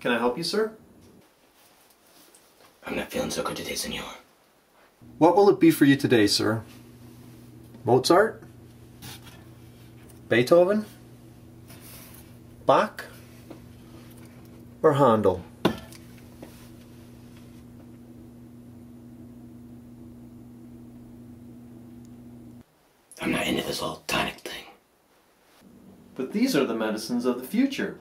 Can I help you, sir? I'm not feeling so good today, senor. What will it be for you today, sir? Mozart? Beethoven? Bach? Or Handel? I'm not into this whole tonic thing. But these are the medicines of the future.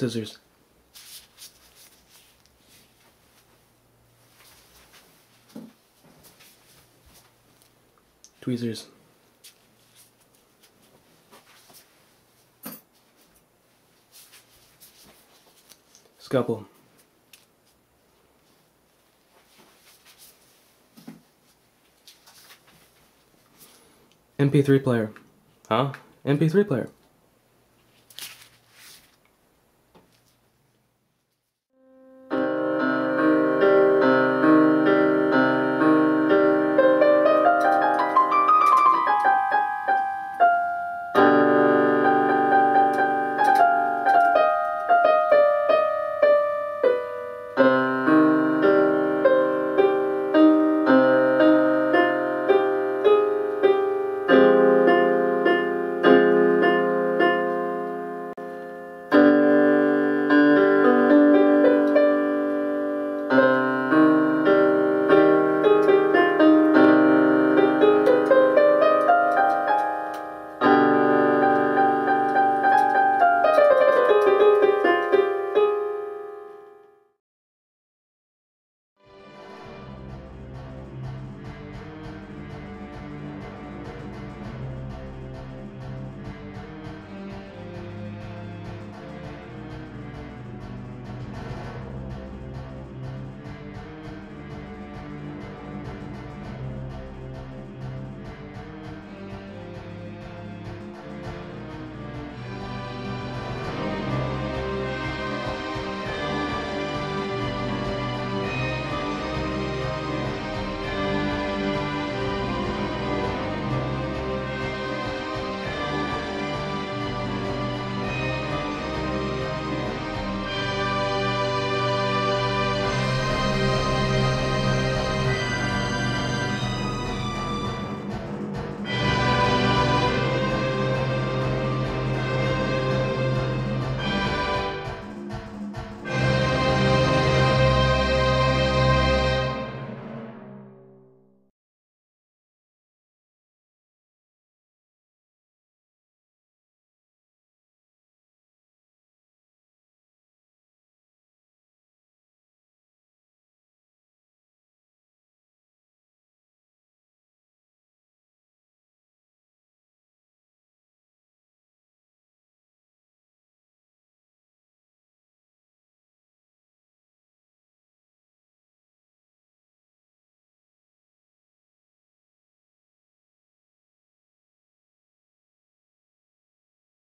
Scissors. Tweezers. Scalpel. MP3 player. Huh? MP3 player.